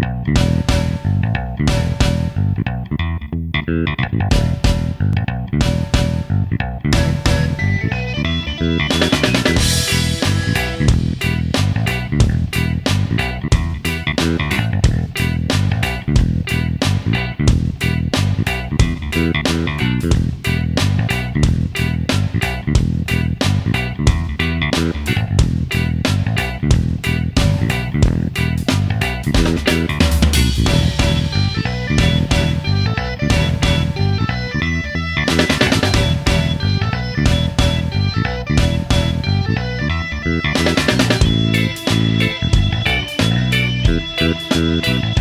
do do Thank